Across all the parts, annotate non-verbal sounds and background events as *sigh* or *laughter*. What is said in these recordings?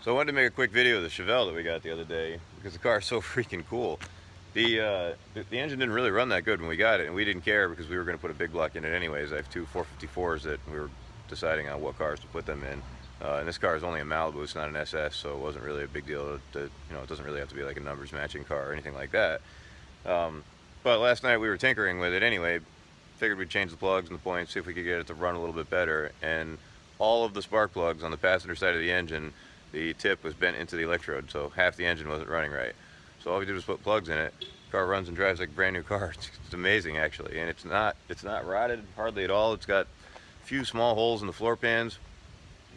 So I wanted to make a quick video of the Chevelle that we got the other day because the car is so *laughs* freaking cool. The, uh, the, the engine didn't really run that good when we got it, and we didn't care because we were going to put a big block in it anyways. I have two 454s that we were deciding on what cars to put them in. Uh, and this car is only a Malibu, it's not an SS, so it wasn't really a big deal. To, you know, it doesn't really have to be like a numbers matching car or anything like that. Um, but last night we were tinkering with it anyway. Figured we'd change the plugs and the points, see if we could get it to run a little bit better. And all of the spark plugs on the passenger side of the engine, the tip was bent into the electrode, so half the engine wasn't running right. So all we did was put plugs in it. Car runs and drives like a brand new car. *laughs* It's, it's amazing actually, and it's not it's not rotted hardly at all. It's got a few small holes in the floor pans.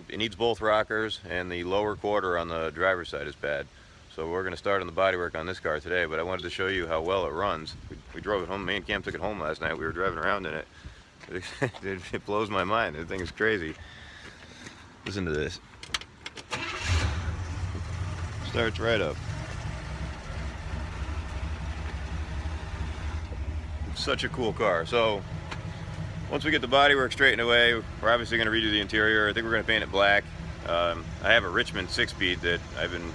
It needs both rockers, and the lower quarter on the driver's side is bad. So we're going to start on the bodywork on this car today, but I wanted to show you how well it runs. We, we drove it home. Me and Cam took it home last night. We were driving around in it. It, *laughs* it blows my mind. The thing is crazy. Listen to this. Starts right up. It's such a cool car. So once we get the bodywork straightened away, we're obviously going to redo the interior. I think we're going to paint it black. Um, I have a Richmond six-speed that I've been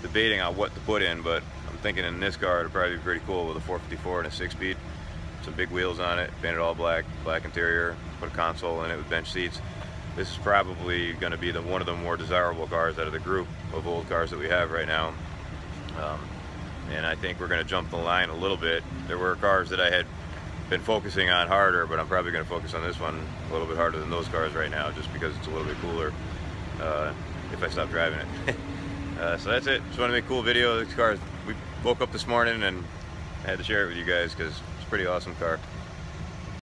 debating on what to put in, but I'm thinking in this car it'd probably be pretty cool with a 454 and a six-speed. Some big wheels on it, painted all black, black interior, put a console in it with bench seats. This is probably going to be the one of the more desirable cars out of the group of old cars that we have right now. Um, and I think we're going to jump the line a little bit. There were cars that I had been focusing on harder, but I'm probably going to focus on this one a little bit harder than those cars right now, just because it's a little bit cooler uh, if I stop driving it. *laughs* uh, so that's it. Just want to make a cool video of this car. We woke up this morning and I had to share it with you guys because it's a pretty awesome car.